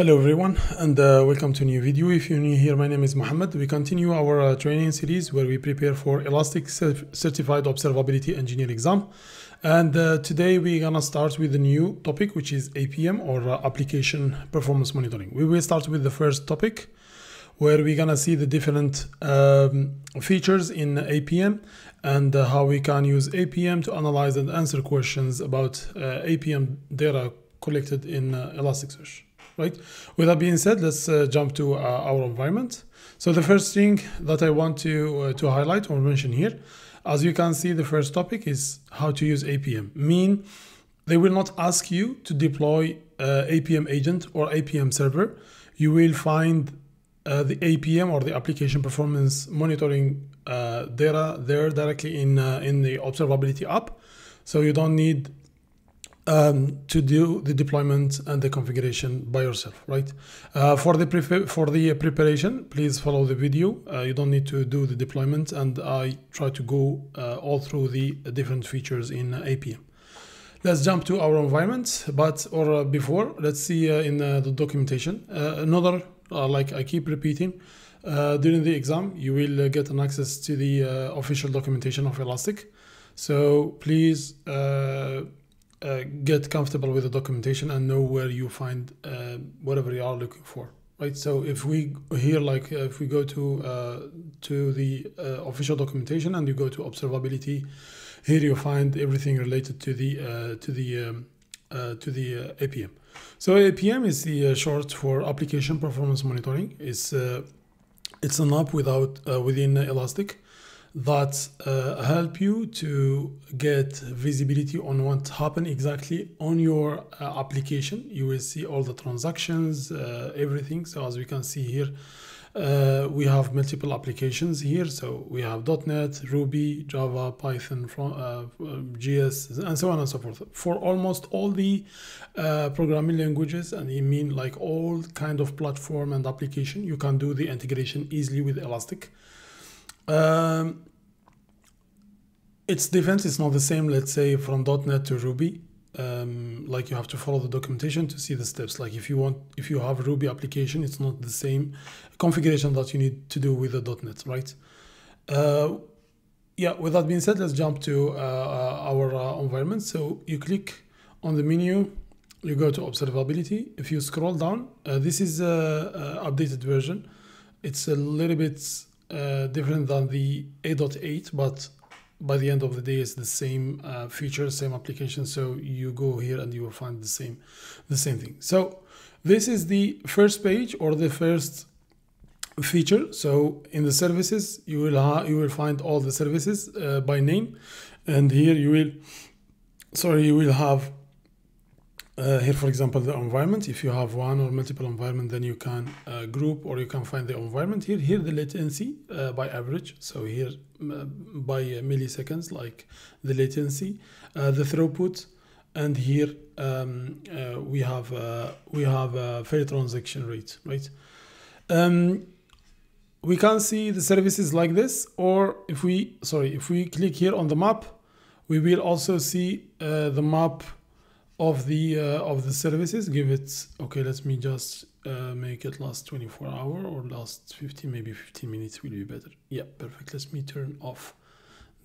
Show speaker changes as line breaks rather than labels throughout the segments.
Hello everyone and uh, welcome to a new video. If you're new here, my name is Mohammed. We continue our uh, training series where we prepare for Elastic Certified Observability Engineer exam. And uh, today we're gonna start with a new topic which is APM or uh, Application Performance Monitoring. We will start with the first topic where we're gonna see the different um, features in APM and uh, how we can use APM to analyze and answer questions about uh, APM data collected in Elasticsearch right? With that being said, let's uh, jump to uh, our environment. So the first thing that I want to, uh, to highlight or mention here, as you can see, the first topic is how to use APM. Mean they will not ask you to deploy uh, APM agent or APM server. You will find uh, the APM or the application performance monitoring uh, data there directly in, in the observability app. So you don't need um, to do the deployment and the configuration by yourself, right? Uh, for the for the preparation, please follow the video. Uh, you don't need to do the deployment, and I try to go uh, all through the different features in APM. Let's jump to our environment, but or uh, before, let's see uh, in the documentation. Uh, another, like I keep repeating, during the exam, you will get an access to the official documentation of Elastic. So please uh, get comfortable with the documentation and know where you find uh, whatever you are looking for right? So if we here like uh, if we go to uh, to the uh, official documentation and you go to observability here you find everything related to the to the um, to the apm so apm is the short for application performance monitoring. It's it's an app without within elastic that uh, help you to get visibility on what happened exactly on your uh, application. You will see all the transactions, uh, everything. So as we can see here, uh, we have multiple applications here. So we have .NET, Ruby, Java, Python, uh, JS, and so on and so forth. For almost all the uh, programming languages, and you mean like all kind of platform and application, you can do the integration easily with Elastic. Um, its defense is not the same, let's say, from .NET to Ruby. Um, like you have to follow the documentation to see the steps. Like if you want, if you have Ruby application, it's not the same configuration that you need to do with the .NET, right? Uh, yeah, with that being said, let's jump to uh, uh our uh, environment. So you click on the menu, you go to observability. If you scroll down, uh, this is a, a, updated version. It's a little bit uh, different than the 8.8, but by the end of the day, it's the same uh, feature, same application. So you go here and you will find the same, the same thing. So this is the first page or the first feature. So in the services, you will you will find all the services uh, by name, and here you will, sorry, you will have uh, here, for example, the environment. If you have one or multiple environment, then you can uh, group or you can find the environment here. Here, the latency uh, by average. So here, uh, by milliseconds, like the latency, uh, the throughput, and here um, uh, we have we have a failed transaction rate, right? Um, we can see the services like this, or if we sorry, if we click here on the map, we will also see the map of the uh, of the services give it okay let me just uh, make it last 24 hour or last 15 maybe 15 minutes will be better. Yeah perfect. Let me turn off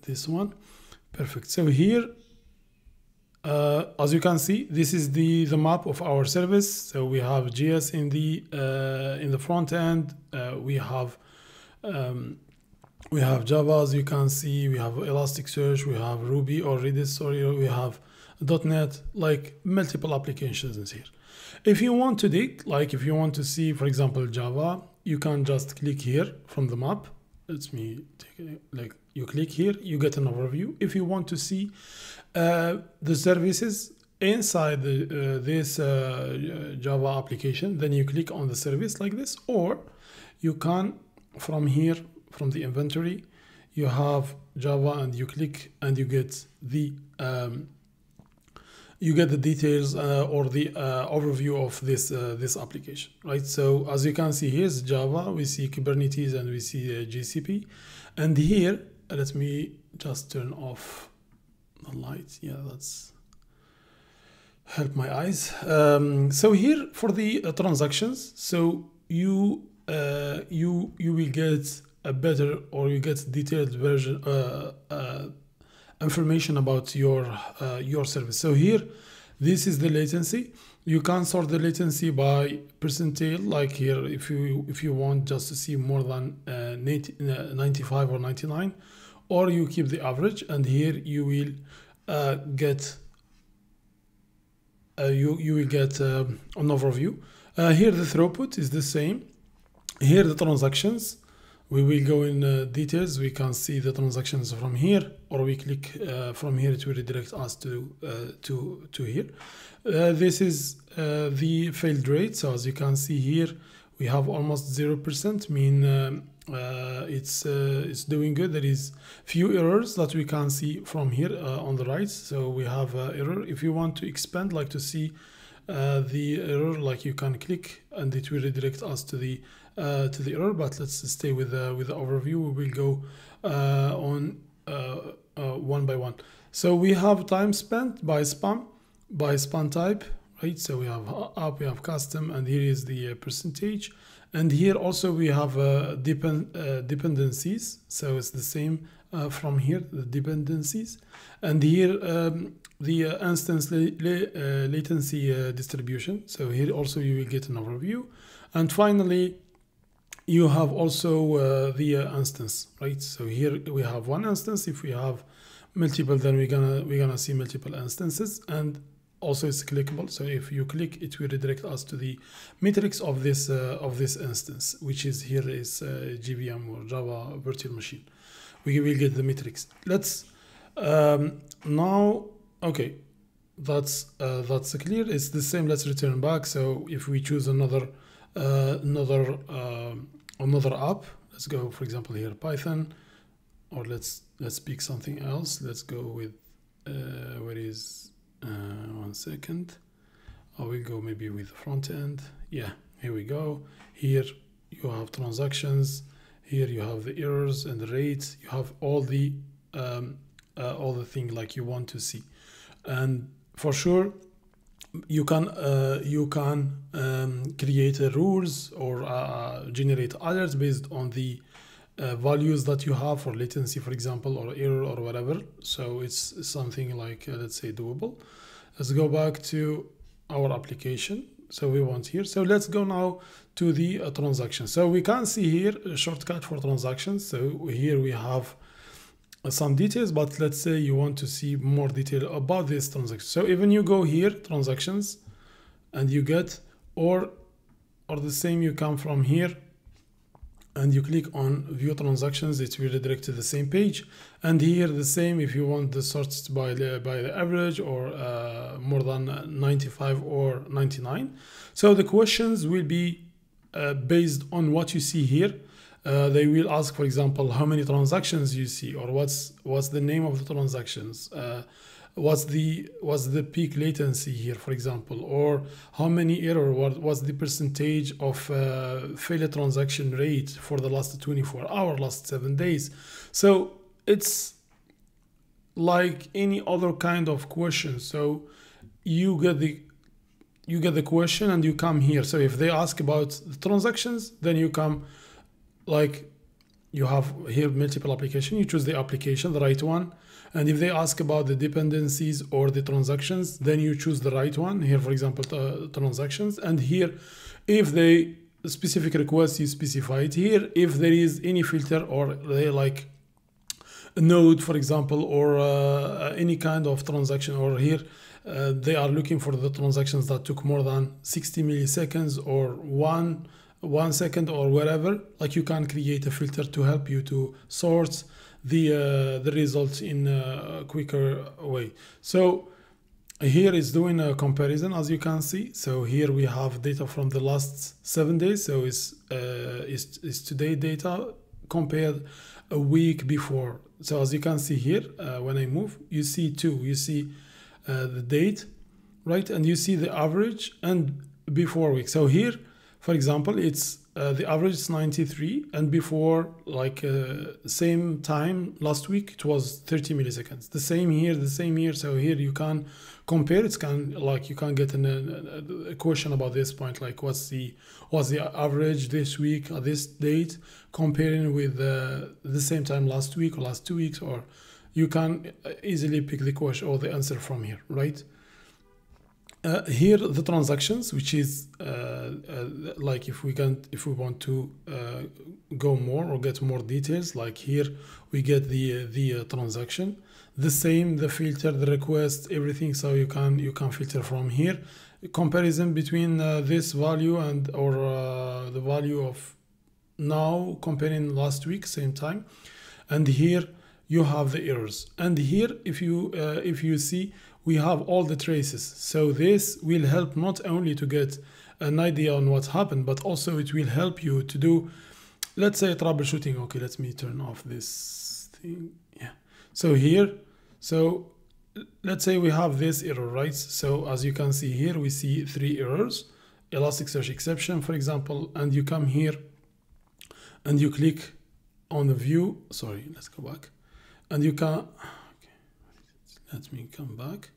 this one. Perfect. So here uh, as you can see this is the the map of our service. So we have JS in the uh, in the front end. Uh, we have um, we have Java as you can see we have Elasticsearch we have Ruby or Redis sorry we have .NET, like multiple applications here. If you want to dig, like if you want to see, for example, Java, you can just click here from the map. Let me take it, like you click here, you get an overview. If you want to see uh, the services inside the, uh, this uh, Java application, then you click on the service like this, or you can from here, from the inventory, you have Java and you click and you get the um, you get the details uh, or the uh, overview of this uh, this application, right? So as you can see, here's Java. We see Kubernetes and we see uh, GCP, and here let me just turn off the light. Yeah, that's help my eyes. Um, so here for the uh, transactions, so you uh, you you will get a better or you get detailed version uh, uh, information about your uh, your service. So here, this is the latency. You can sort the latency by percentile, like here, if you if you want just to see more than uh, 95 or 99, or you keep the average, and here you will uh, get uh, you you will get um, an overview. Uh, here the throughput is the same. Here the transactions we will go in uh, details. We can see the transactions from here or we click uh, from here to redirect us to uh, to to here. Uh, this is uh, the failed rate. So as you can see here we have almost zero percent mean uh, it's it's doing good. There is few errors that we can see from here on the right. So we have error. If you want to expand like to see the error like you can click and it will redirect us to the uh, to the error, but let's stay with the, with the overview. We will go uh, on uh, uh, one by one. So we have time spent by span, by span type, right? So we have app, we have custom, and here is the percentage. And here also we have uh, depend, uh, dependencies. So it's the same uh, from here, the dependencies. And here um, the instance la la latency distribution. So here also you will get an overview. And finally, you have also uh, the uh, instance, right? So here we have one instance. If we have multiple, then we're gonna we're gonna see multiple instances, and also it's clickable. So if you click, it will redirect us to the matrix of this uh, of this instance, which is here is uh, JVM or Java Virtual Machine. We will get the matrix Let's um, now. Okay, that's uh, that's clear. It's the same. Let's return back. So if we choose another uh, another um, another app. Let's go for example here python or let's let's pick something else. Let's go with uh, where is uh, one second. I will go maybe with the front end. Yeah here we go. Here you have transactions. Here you have the errors and the rates. You have all the um, uh, all the thing like you want to see. And for sure you can uh, you can um, create rules or uh, generate alerts based on the uh, values that you have for latency for example or error or whatever. So it's something like uh, let's say doable. Let's go back to our application. So we want here. So let's go now to the uh, transaction. So we can see here a shortcut for transactions. So here we have some details, but let's say you want to see more detail about this transaction. So even you go here, transactions, and you get, or, or the same, you come from here and you click on view transactions, it will redirect to the same page. And here the same, if you want the sorts by the, by the average or uh, more than 95 or 99. So the questions will be uh, based on what you see here uh, they will ask, for example, how many transactions you see, or what's what's the name of the transactions, uh, what's the what's the peak latency here, for example, or how many error, what what's the percentage of uh, failure transaction rate for the last 24 hour, last seven days. So it's like any other kind of question. So you get the you get the question and you come here. So if they ask about the transactions, then you come like you have here multiple application. You choose the application the right one. And if they ask about the dependencies or the transactions then you choose the right one. Here for example uh, transactions. And here if they specific request you specify it here if there is any filter or they like a node for example or uh, any kind of transaction or here uh, they are looking for the transactions that took more than 60 milliseconds or one one second or whatever like you can create a filter to help you to sort the uh, the results in a quicker way. So here is doing a comparison as you can see. So here we have data from the last seven days. So it's uh, is today data compared a week before. So as you can see here uh, when i move you see two. You see uh, the date right? And you see the average and before week. So here for example it's uh, the average is 93 and before like uh, same time last week it was 30 milliseconds. The same here the same here so here you can compare it's can like you can get an, a, a, question about this point like what's the what's the average this week or this date comparing with uh, the same time last week or last two weeks or you can easily pick the question or the answer from here right uh, here the transactions which is uh, uh, like if we can if we want to uh, go more or get more details like here we get the uh, the uh, transaction. The same the filter the request everything so you can you can filter from here. Comparison between this value and or the value of now comparing last week same time. And here you have the errors. And here if you if you see we have all the traces. So this will help not only to get an idea on what happened, but also it will help you to do, let's say troubleshooting. Okay, let me turn off this thing. Yeah. So here, so let's say we have this error, right? So as you can see here, we see three errors, Elasticsearch exception, for example, and you come here and you click on the view. Sorry, let's go back. And you can, okay, let me come back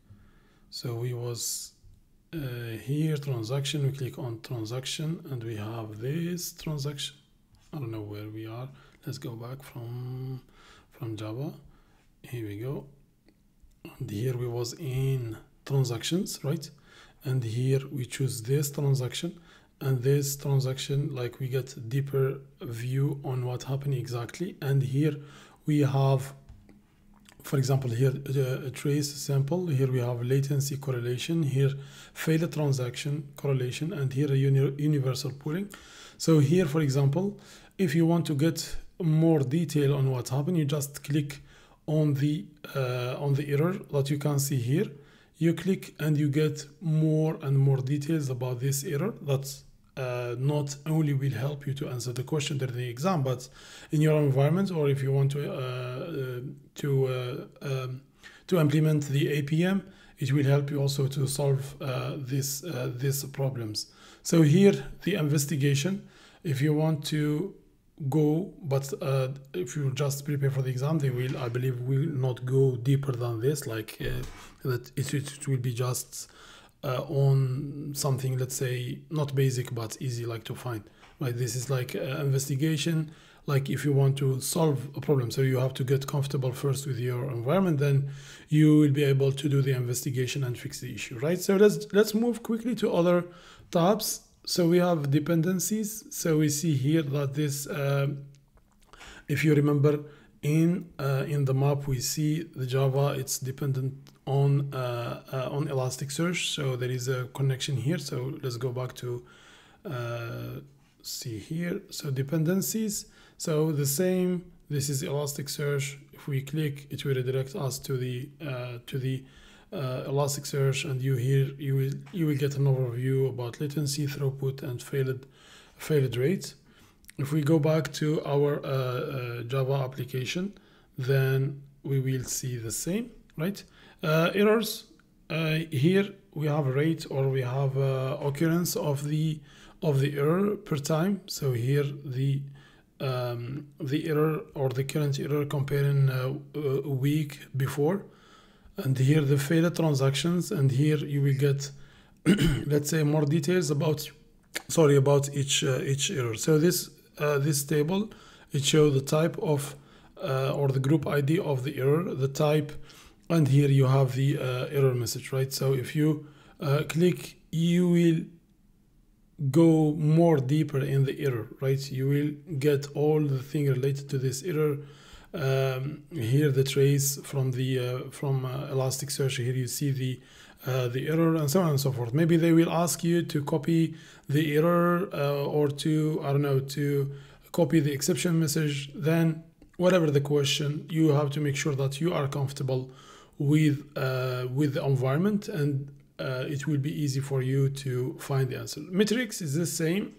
so we was uh, here transaction we click on transaction and we have this transaction. I don't know where we are. Let's go back from from Java. Here we go. And here we was in transactions right? And here we choose this transaction and this transaction like we get deeper view on what happened exactly. And here we have for example here a trace sample. Here we have latency correlation here failed transaction correlation and here a uni universal profiling. So here for example if you want to get more detail on what happened you just click on the uh, on the error that you can see here. You click and you get more and more details about this error. That's uh, not only will help you to answer the question during the exam, but in your environment, or if you want to uh, uh to uh, um, to implement the APM, it will help you also to solve uh, this these problems. So here, the investigation. If you want to go, but if you just prepare for the exam, they will, I believe, will not go deeper than this. Like that, it, it will be just uh, on something let's say not basic but easy like to find right? This is like investigation. Like if you want to solve a problem so you have to get comfortable first with your environment then you will be able to do the investigation and fix the issue right? So let's let's move quickly to other tabs. So we have dependencies. So we see here that this uh, if you remember in uh, in the map we see the java it's dependent on uh, uh, on Elasticsearch. So there is a connection here. So let's go back to uh, see here. So dependencies. So the same. This is Elasticsearch. If we click, it will redirect us to the uh, to the uh, Elasticsearch, and you here you will you will get an overview about latency, throughput, and failed failed rate. If we go back to our uh, Java application, then we will see the same, right? Uh, errors uh, here we have a rate or we have uh, occurrence of the of the error per time. So here the um, the error or the current error comparing uh, a week before. And here the failed transactions and here you will get let's say more details about sorry about each uh, each error. So this uh, this table it shows the type of or the group ID of the error the type and here you have the uh, error message right? So if you uh, click you will go more deeper in the error right? You will get all the thing related to this error. Um, here the trace from the uh, from uh, Elasticsearch. Here you see the uh, the error and so on and so forth maybe they will ask you to copy the error uh, or to I don't know to copy the exception message then whatever the question you have to make sure that you are comfortable with uh, with the environment and uh, it will be easy for you to find the answer. Metrics is the same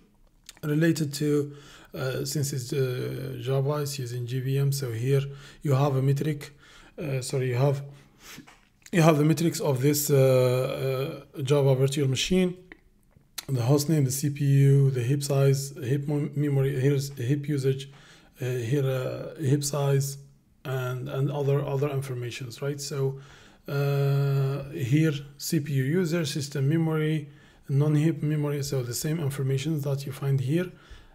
related to uh, since it's Java it's using JVM so here you have a metric sorry you have you have the metrics of this uh, Java virtual machine the host name, the CPU, the heap size, heap memory, here's heap usage, uh, here uh, heap size, and and other other informations, right? So uh, here CPU user, system memory, non-heap memory. So the same information that you find here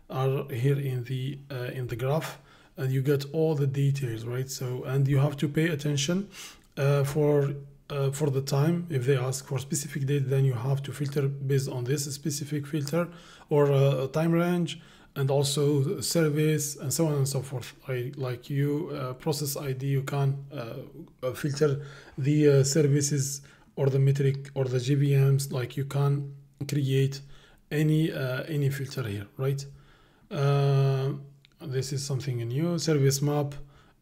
are here in the uh, in the graph, and you get all the details, right? So and you have to pay attention uh, for uh, for the time. If they ask for specific date then you have to filter based on this specific filter or a time range and also service and so on and so forth. I, like you uh, process id you can uh, filter the uh, services or the metric or the JVMs like you can create any uh, any filter here right? Uh, this is something new. Service map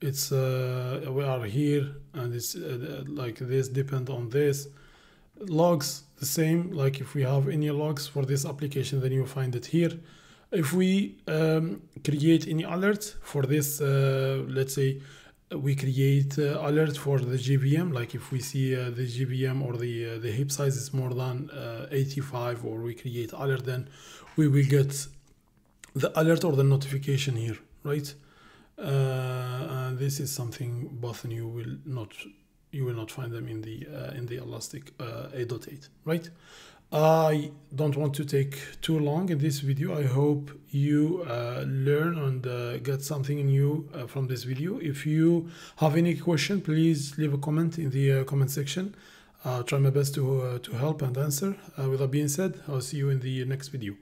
it's uh, we are here and it's uh, like this depend on this. Logs the same like if we have any logs for this application then you find it here. If we um, create any alert for this uh, let's say we create uh, alert for the JVM like if we see uh, the JVM or the uh, the heap size is more than uh, 85 or we create alert then we will get the alert or the notification here right uh, this is something both you will not you will not find them in the uh, in the elastic uh, 8.8 right I don't want to take too long in this video. I hope you uh, learn and uh, get something new uh, from this video. If you have any question, please leave a comment in the uh, comment section. I'll try my best to, uh, to help and answer. Uh, with that being said, I'll see you in the next video.